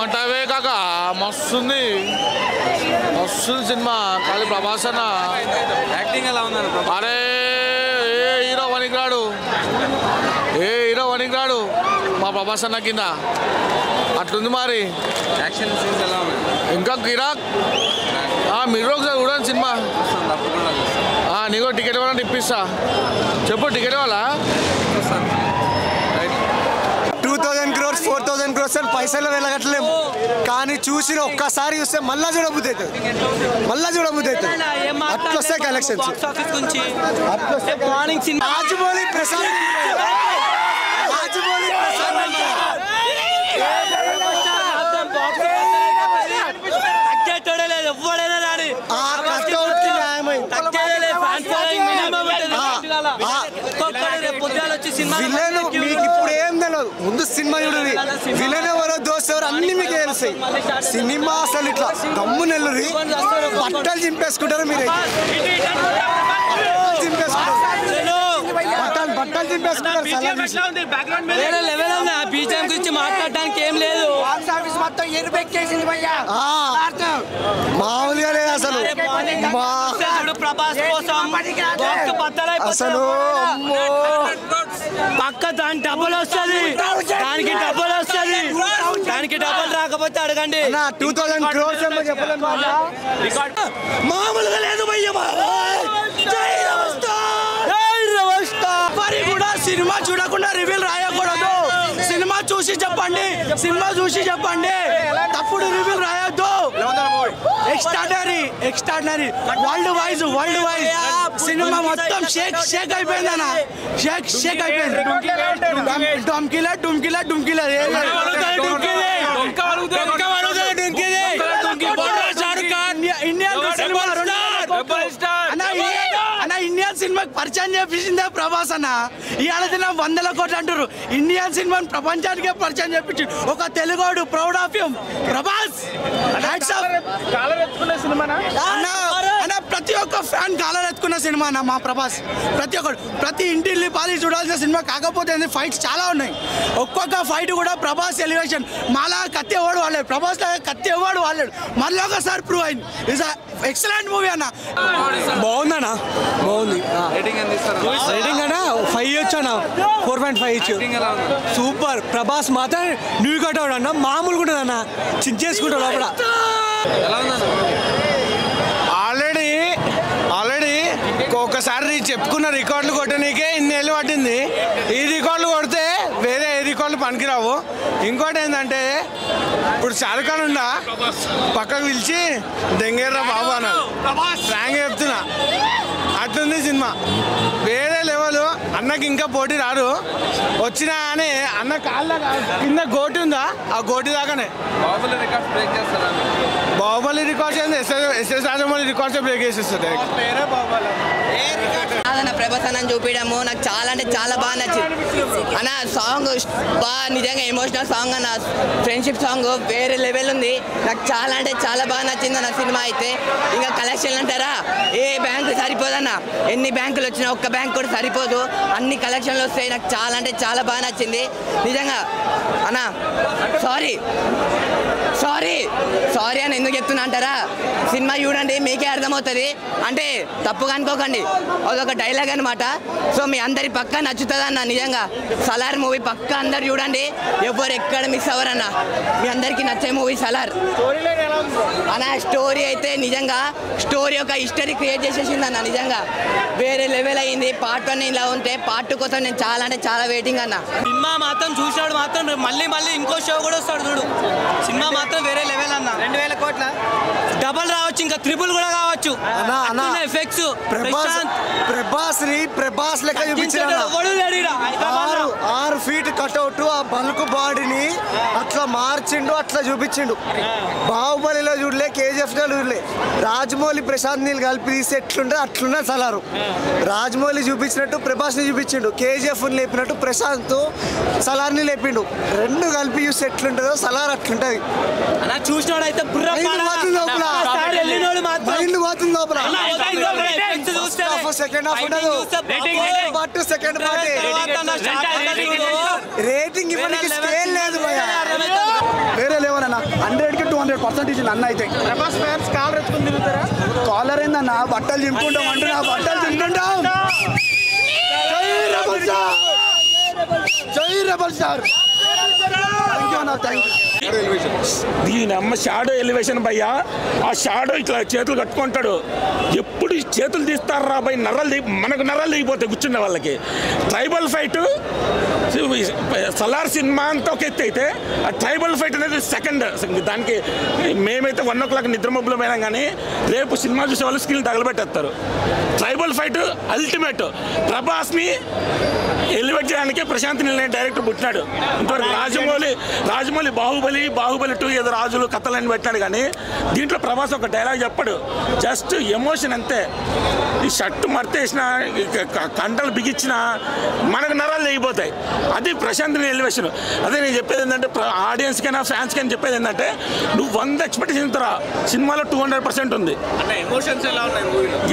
ఏమంటావే కాక? మస్తుంది. మస్తుంది సినిమా. కాళీ ప్రభాస్ అన్న యాక్టింగ్ ఎలా ఉందన్న అరే ఏ హీరో వణికిరాడు ఏ హీరో వణికిరాడు మా ప్రభాస్ అన్న కింద. అట్లుంది మరి. యాక్షన్ సీన్స్ ఎలా ఉన్నాయి? ఇంకా గిరాక్? ఆ, మీరు ఒకసారి చూడండి సినిమా. నీకు టికెట్ ఇవ్వాలంటే ఇప్పిస్తా. చెప్పు టికెట్ ఇవ్వాలా చూస్తాను right two thousand thousand crores అని పైసలు వెళ్ళగట్లేము కానీ చూసిన ఒక్కసారి చూస్తే మళ్ళా చూడబుద్ధి అవుతుంది మళ్ళా చూడబుద్ధి అవుతుంది అట్లా వస్తాయి కలెక్షన్స్ మార్నింగ్ సినిమా. రాజమౌళి ప్రసాద్ రాజమౌళి ప్రసాద్ తగ్గేటోడే లేదు ఎవ్వడైనా రాని ఆ కష్టం న్యాయమైంది తగ్గేదే లేదు ఫ్యాన్ ఫాలోయింగ్ మినిమం ఉంటుంది ఆ, ఆ. ఒక్కొక్కడు రేపు పొద్దుగాల వచ్చి సినిమా విలన్ మీకు ఇప్పుడు ఏం తెలియదు ముందు సినిమా చూడండి విలన్ ఎవరో దోస్త్ ఎవరు అన్ని మీకు తెలుస్తాయి సినిమా అసలు ఇట్లా గమ్ము నెల్లురి బట్టలు చింపేసుకుంటారు మీరు బట్టలు చింపేసుకుంటారు గురించి మాట్లాడడానికి ఏం లేదు ఆ, మామూలుగా లేదు అసలు పక్క దాని డబ్బులు వస్తుంది. దానికి డబ్బులు వస్తుంది. దానికి డబ్బులు రాకపోతే అడగండి. అన్న టూ క్రోర్స్ అన్న. మామూలుగా లేదు కూడా సినిమా చూడకుండా రివ్యూలు రాయకూడదు. సినిమా చూసి చెప్పండి. సినిమా చూసి చెప్పండి. తప్పుడు రివ్యూలు రాయొద్దు. Extraordinary extraordinary world wise world wise cinema మొత్తం షేక్ షేక్ అయిపోయింది అన్న. షేక్ షేక్ అయిపోయింది. డుమ్కిలే డుమ్కిలే డుమ్కిలే ఇండియన్ సినిమాకి పరిచయం చేపించిందే ప్రభాస్ అన్న. ఇవాళ దిన వందల కోట్లు అంటారు ఇండియన్ సినిమాని ప్రపంచానికే పరిచయం చేపించి ఒక తెలుగోడు ప్రౌడ్ ఆఫ్ యూ ప్రభాస్! అన్న ప్రతి ఒక్క ఫ్యాన్ కాలర్ ఎత్తుకున్న సినిమా అన్న మా ప్రభాస్. ప్రతి ఒక్కడు ప్రతి ఇంటిల్లి పాలి చూడాల్సిన సినిమా కాకపోతే ఫైట్స్ చాలా ఉన్నాయి. ఒక్కొక్క ఫైట్ కూడా ప్రభాస్ ఎలివేషన్ మాలా కత్తి ఎవడు వాళ్ళాడు ప్రభాస్ లాగా కత్తి ఎవడు వాళ్ళాడు మళ్ళీ ఒకసారి ప్రూవ్ అయింది. ఇస్ ఎక్సలెంట్ మూవీ అన్న. బాగుందన్న? బాగుంది. రేటింగ్ అన్న? ఫైవ్ ఇచ్చు అన్న? ఫోర్ పాయింట్ ఫైవ్ ఇచ్చు. సూపర్ ప్రభాస్ మాత్రం న్యూ కట్అవుట్ అన్న. మామూలుగా ఉంటుంది అన్న చించేసుకుంటాడు లోపల. ఎలా ఉందన్న ఆల్రెడీ ఆల్రెడీ ఒక్కసారి చెప్పుకున్న రికార్డులు కొట్టనీకే ఇన్నేళ్ళు పట్టింది. ఈ రికార్డులు కొడితే వేరే ఏ రికార్డులు పనికిరావు. ఇంకోటి ఏంటంటే ఇప్పుడు షారుఖ్ ఉండా పక్కకు పిలిచి దెంగేర్రా బాబు అన్న ఫ్రాంక్ చెప్తున్నా. అట్లుంది సినిమా. వేరే లెవెల్ అన్నకి ఇంకా పోటీ రారు వచ్చినా కానీ అన్న కాళ్ళ కింద గోటి ఉందా? ఆ గోటి దాకానే. బాహుబలి రికార్డ్స్ ఏంది? SS SS Rajamouli records break చేసేస్తుంది. డైరెక్ట్ ప్రభాస్ అన్న చూపించడము నాకు చాలా అంటే చాలా బాగా నచ్చింది. అన్న సాంగ్ బాగా నిజంగా ఎమోషనల్ సాంగ్ అన్న. ఫ్రెండ్షిప్ సాంగ్ వేరే లెవెల్ ఉంది. నాకు చాలా అంటే చాలా బాగా నచ్చింది అన్న సినిమా అయితే. ఇంకా కలెక్షన్ అంటారా? ఏ బ్యాంకు సరిపోదన్న. ఎన్ని బ్యాంకులు వచ్చినా ఒక్క బ్యాంక్ కూడా సరిపోదు. అన్ని కలెక్షన్లు వస్తాయి. నాకు చాలా అంటే చాలా బాగా నచ్చింది. నిజంగా అన్న సారీ సారీ సారీ అని ఎందుకు చెప్తున్నా అంటారా? సినిమా చూడండి మీకే అర్థమవుతుంది. అంటే తప్పుగా అనుకోకండి. అదొక డైలాగ్ అనమాట సో మీ అందరి పక్క నచ్చుతుంది అన్న నిజంగా. సలార్ మూవీ పక్క అందరు చూడండి. ఎవరు ఎక్కడ మిస్ అవ్వరన్న. మీ అందరికీ నచ్చే మూవీ సలార్. అన్న స్టోరీ అయితే నిజంగా స్టోరీ ఒక హిస్టరీ క్రియేట్ చేసేసింది అన్న నిజంగా. వేరే లెవెల్ అయింది. పార్ట్ వన్ ఇలా ఉంటే పార్ట్ టూ కోసం నేను చాలా అంటే చాలా వెయిటింగ్ అన్న. సినిమా మాత్రం చూసాడు మాత్రం మళ్ళీ మళ్ళీ ఇంకో షో కూడా వస్తాడు చూడు. సినిమా మాత్రం వేరే లెవెల్ అన్న. రెండు వేల కోట్ల? డబల్ రావచ్చు ఇంకా త్రిపుల్ కూడా కావచ్చు. ఎఫెక్ట్స్ ప్రభాస్ ప్రభాస్ని ప్రభాస్ లెక్క ఆరు ఫీట్ కట్అవుట్ ఆ బల్క్ బాడీని అట్లా మార్చిండు అట్లా చూపించిండు. బాహుబలిలో చూడలే కేజీఎఫ్లో చూడలే. రాజమౌళి ప్రశాంత్ నీళ్ళు కలిపి తీసి ఎట్లుంటే అట్లున్నా సలారు. రాజమౌళి చూపించినట్టు ప్రభాస్ని చూపించిండు. కేజీఎఫ్ లేపినట్టు ప్రశాంత్ సలార్ని లేపిండు. రెండు కలిపి చూసి ఎట్లుంటుందో సలార్ అట్లుంటది. అలా చూసినోడు అయితే మైండ్ పోతుంది లోపల. అన్న, సెకండ్ హాఫ్ ఉండదు. పార్ట్ సెకండ్ పార్ట్ అన్న. రేటింగ్ ఇవ్వడానికి వేరే స్కేల్ లేదు. వేరే లేవనన్నా. హండ్రెడ్ పర్సెంట్ ఇచ్చింది అన్న అయితే. ప్రభాస్ ఫ్యాన్స్ కాల్ రెచ్చుకుని తిరుగుతారా? కాలర్ ఏందన్న? బట్టలు చింపుకుంటాం అంటే నా బట్టలు చింపుకుంటాం. జై రెబల్ స్టార్ దీని అమ్మ షాడో ఎలివేషన్ భయ్యా. ఆ షాడో ఇట్లా చేతులు కట్టుకుంటాడు. ఎప్పుడు చేతులు చేతులు రా భయ్? నర్రలు మనకు నర్రలు దిగిపోతాయి కూర్చున్న వాళ్ళకి. ట్రైబల్ ఫైట్ సలార్ సినిమా అంతా ఒక ఎత్తు అయితే ఆ ట్రైబల్ ఫైట్ అనేది సెకండ్. దానికి మేమైతే వన్ ఓ క్లాక్ నిద్రమబ్బులు పోయినా పోయినాం కానీ రేపు సినిమా చూసే వాళ్ళు స్కిల్ తగలబెట్టేస్తారు. Tribal fight ultimate. ప్రభాస్ని చేయడానికి ప్రశాంత్ అనే డైరెక్టర్ పుట్టినాడు. ఇంతవరకు రాజమౌళి రాజమౌళి బాహుబలి బాహుబలి టూ ఏదో రాజులు కథలని పెట్టాడు కానీ దీంట్లో ప్రభాస్ ఒక డైలాగ్ చెప్పాడు. జస్ట్ ఎమోషన్ అంతే. ఈ షర్ట్ మర్తేసిన కండలు బిగించిన మనకు నరాలు లేకపోతాయి అది ప్రశాంత్ ఎలివేషన్. అదే నేను చెప్పేది ఏంటంటే ఆడియన్స్కైనా ఫ్యాన్స్కైనా చెప్పేది ఏంటంటే నువ్వు వంద ఎక్స్పెక్టేషన్ తరా సినిమాలో టూ హండ్రెడ్ పర్సెంట్ ఉంది.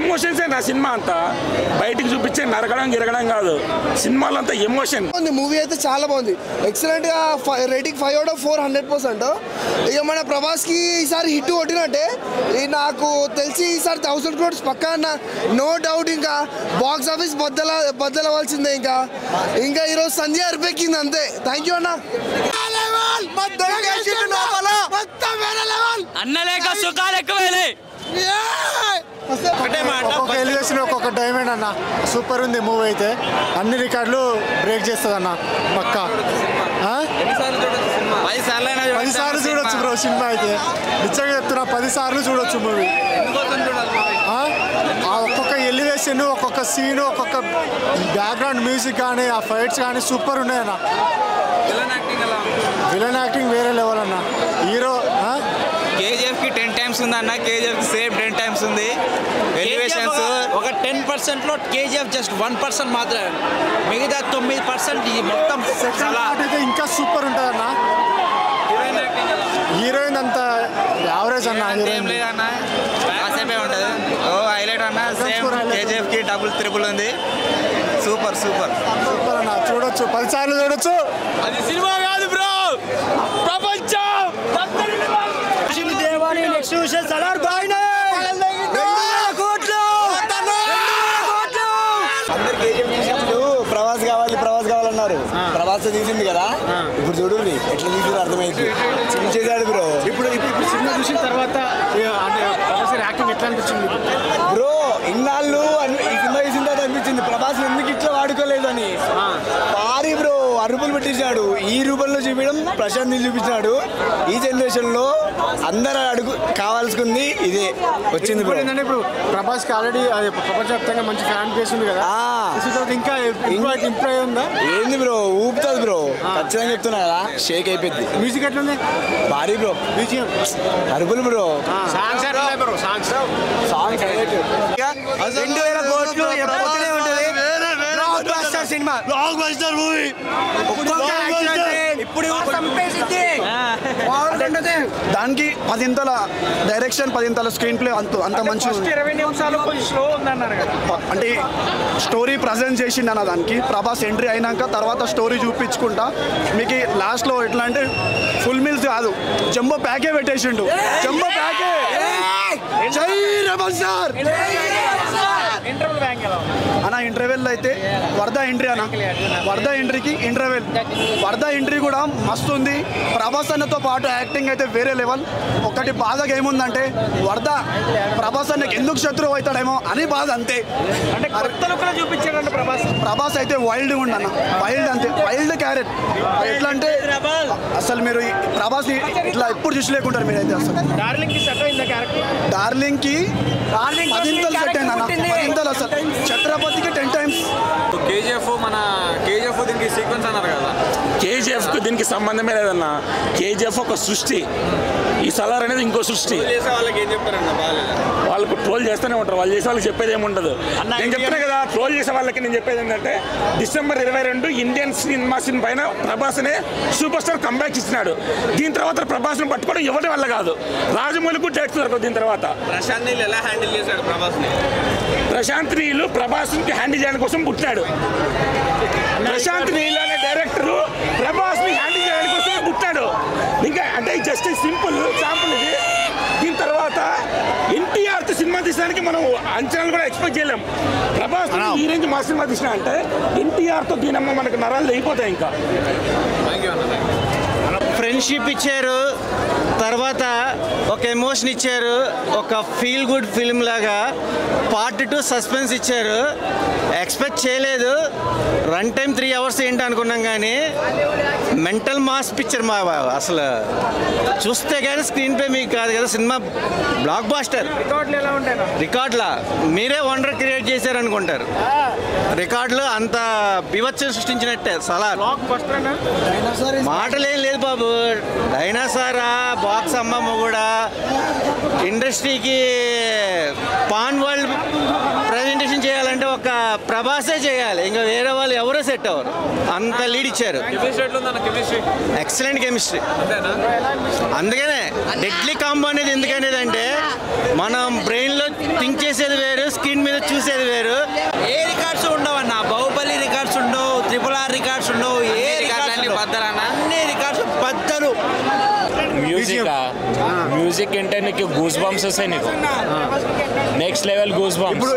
ఎమోషన్స్ నా సినిమా అంతా? బయటికి చూపించే నరకడం గిరగడం కాదు. సినిమాలో అంతా ఎమోషన్. బాగుంది మూవీ అయితే చాలా బాగుంది. ఎక్సలెంట్గా rating five out of four hundred percent ఇక మన ప్రభాస్కి ఈసారి హిట్ కొట్టినట్టే. ఈ నాకు తెలిసి ఈసారి థౌసండ్ క్రోడ్స్ పక్కా అన్న. నో డౌట్ ఇంకా బాక్స్ ఆఫీస్ బద్దల బద్దలవలసిందే ఇంకా. ఇంకా ఈరోజు సంజయ్ అరిపెక్కింది అంతే. థ్యాంక్ యూ అన్న. అన్నలేక సుఖాలు ఎక్కువైనాయి. ఒక్కొక్క ఎలివేషన్ ఒక్కొక్క డైమండ్ అన్న. సూపర్ ఉంది మూవీ అయితే. అన్ని రికార్డులు బ్రేక్ చేస్తుంది అన్న పక్క. పది సార్లు చూడొచ్చు బ్రో సినిమా అయితే. నిజంగా చెప్తున్నా పది సార్లు చూడొచ్చు మూవీ ఒక్కొక్క ఎలివేషన్ ఒక్కొక్క సీన్ ఒక్కొక్క బ్యాక్గ్రౌండ్ మ్యూజిక్ కానీ ఆ ఫైట్స్ కానీ సూపర్ ఉన్నాయి అన్న విలన్ యాక్టింగ్ ఎలా ఉంది? విలన్ యాక్టింగ్ వేరే లెవెల్ అన్న హీరో కేజీఎఫ్కి టెన్ టైమ్స్ ఉంది అన్న కేజీఎఫ్ సేమ్ టెన్ టైమ్స్ ఉంది. ఎలివేషన్స్ ఒక టెన్ పర్సెంట్లో కేజీఎఫ్ జస్ట్ వన్ పర్సెంట్ మాత్రమే. మిగతా తొమ్మిది పర్సెంట్ మొత్తం ఇంకా సూపర్ ఉంటుంది అన్న హీరోయిన్ అంతా యావరేజ్ అన్న ఏం హీరోయిన్ లేదన్న కాసేపే ఉంటుంది. ఓ హైలైట్ అన్న సేమ్. కేజీఎఫ్కి డబుల్ త్రిపుల్ ఉంది. సూపర్ సూపర్ సూపర్ అన్న చూడొచ్చు పది సార్లు చూడొచ్చు. అది సినిమా కాదు బ్రో. ప్రపంచం. ఇప్పుడు చూడు ఎట్లా తీసిందో అర్థమైంది చేశాడు బ్రో ఇప్పుడు ఇప్పుడు సినిమా చూసిన తర్వాత అంటే ప్రొఫెసర్ యాక్టింగ్ ఎట్లా అనిపించింది బ్రో ఇన్నాళ్ళు అన్ని- ఈ సినిమా తీసిన తర్వాత అనిపించింది ప్రభాస్ ఎందుకు ఇట్లా వాడుకోలేదని భారీ బ్రో అరుపులు పెట్టించాడు ఈ రూపంలో చూపించడం ప్రశాంత్ నీల్ చూపించాడు ఈ జనరేషన్లో అందరూ అడుగు కావాల్సింది ఇదే. వచ్చింది ఏంటంటే ఇప్పుడు ప్రభాస్కి ఆల్రెడీ ప్రపంచవ్యాప్తంగా మంచి ఫ్యాన్ బేస్ ఉంది కదా. ఇంకా ఇంప్రూవ్ ఉందా? ఏంది బ్రో ఊపుతుంది బ్రో ఖచ్చితంగా చెప్తున్నా కదా. షేక్ అయిపోద్ది మ్యూజిక్ ఎట్లా ఉంది భారీ బ్రో బీజిఎం అరుపులు bro songs bro songs song రెండు వేల కోట్లు ఉంటుంది. సినిమా. బ్లాక్ బస్టర్ మూవీ ఇప్పుడు దానికి పదింతల డైరెక్షన్ పదింతల స్క్రీన్ ప్లే అంత అంత మంచి ఇరవై నిమిషాలు కొంచెం స్లో ఉందన్నారు కదా. అంటే స్టోరీ ప్రజెంట్ చేసిండు అన్న దానికి ప్రభాస్ ఎంట్రీ అయినాక తర్వాత స్టోరీ చూపించుకుంటా. మీకు లాస్ట్లో ఎట్లా అంటే ఫుల్ మీల్స్ కాదు జంబో ప్యాకే పెట్టేసిండు. జంబో ప్యాకే! జై స్టార్ అన్న ఇంటర్వెల్ అయితే వరద ఎంట్రీ అన్న. వరద ఎంట్రీకి ఇంటర్వెల్ వరద ఎంట్రీ కూడా మస్తు ఉంది. ప్రభాస్ అన్నతో పాటు యాక్టింగ్ అయితే వేరే లెవెల్ ఒకటి బాధగా ఏముందంటే వరద ప్రభాస్ అన్నకి ఎందుకు శత్రువు అవుతాడేమో అని బాధ అంతే. అంటే చూపించాడంటే ప్రభాస్. ప్రభాస్ అయితే వైల్డ్ ఉండన్న వైల్డ్ అంతే. వైల్డ్ క్యారెట్ ఎట్లా అంటే అసలు మీరు ప్రభాస్ ఇట్లా ఎప్పుడు చూసలేకుంటారు మీరైతే అసలు? డార్లింగ్కి సెట్ అయిందా క్యారెక్టర్ డార్లింగ్కి పదింతలు సెట్ అయింది అన్న పదింతలు అసలు. ఛత్రపతికి టెన్ టైమ్స్ కేజీఎఫ్ మన కేజీఎఫ్ దీనికి సీక్వెన్స్ అన్నారు కదా. కేజీఎఫ్కు దీనికి సంబంధమే లేదన్న కేజీఎఫ్ ఒక సృష్టి. ఈ సలార్ అనేది ఇంకో సృష్టి. వాళ్ళకు ట్రోల్ చేస్తూనే ఉంటారు. వాళ్ళు చేసే వాళ్ళకి చెప్పేది ఏముండదు. నేను చెప్తున్నా కదా ట్రోల్ చేసే వాళ్ళకి నేను చెప్పేది ఏంటంటే డిసెంబర్ ఇరవై రెండు ఇండియన్ సినిమా సినిమా పైన ప్రభాస్ అనే సూపర్ స్టార్ కంబ్యాక్ ఆలోచిస్తున్నాడు. దీని తర్వాత ప్రభాస్ను పట్టుకోవడం ఎవరి వల్ల కాదు. రాజమౌళి కూడా చేస్తున్నారు దీని తర్వాత. ప్రశాంత్ నీళ్ళు ఎలా హ్యాండిల్ చేశాడు ప్రభాస్ని? ప్రశాంత్ నీళ్ళు ప్రభాస్ని హ్యాండిల్ చేయడం కోసం పుట్టాడు ప్రశాంత్ నీళ్ళు అనే డైరెక్టరు ప్రభాస్ని హ్యాండిల్ చేయడం కోసం పుట్టాడు ఇంకా అంటే జస్ట్ సింపుల్ సాంపుల్ ఇది. దీని తర్వాత ఎన్టీఆర్తో సినిమా తీసడానికి మనం అంచనాలు కూడా ఎక్స్పెక్ట్ చేయలేం. ప్రభాస్ ఈ రేంజ్ మా సినిమా తీసిన అంటే ఎన్టీఆర్తో దీనమ్మ మనకు నరాలు అయిపోతాయి ఇంకా. ఫ్రెండ్షిప్ ఇచ్చారు తర్వాత ఒక ఎమోషన్ ఇచ్చారు ఒక ఫీల్ గుడ్ ఫిల్మ్ లాగా పార్ట్ టూ సస్పెన్స్ ఇచ్చారు. ఎక్స్పెక్ట్ చేయలేదు. రన్ టైం త్రీ అవర్స్ ఏంటి అనుకున్నాం కానీ మెంటల్ మాస్ పిక్చర్ మా అసలు చూస్తే కానీ స్క్రీన్ ప్లే మీకు కాదు కదా సినిమా బ్లాక్ బాస్టర్ రికార్డులా? మీరే వండర్ క్రియేట్ చేశారు అనుకుంటారు రికార్డులు అంత బివచ్చం సృష్టించినట్టే. సలార్. మాటలేం లేదు బాబు. డైనాసారా బాక్స్ అమ్మమ్మ కూడా ఇండస్ట్రీకి పాన్ వరల్డ్ ప్రజెంటేషన్ చేయాలంటే ఒక ప్రభాసే చేయాలి. ఇంకా వేరే వాళ్ళు ఎవరో సెట్ అవ్వరు. అంత లీడ్ ఇచ్చారు. ఎక్సలెంట్ కెమిస్ట్రీ అందుకనే డెడ్లీ కాంబో అనేది ఎందుకనేది అంటే మనం బ్రెయిన్లో థింక్ చేసేది వేరు స్క్రీన్ మీద చూసేది వేరు ఏ రికార్డ్స్ ఉండవన్న బాహుబలి రికార్డ్స్ ఉండవు ట్రిపుల్ ఆర్ రికార్డ్స్ ఉండవు ఏ రికార్డులు అన్ని బద్దలన్నా? అన్ని రికార్డ్స్ బద్దలు మ్యూజిక్ మ్యూజిక్ అంటే నీకు గూస్ బంప్స్ వస్తాయి నీకు నెక్స్ట్ లెవెల్ గూస్ బంప్స్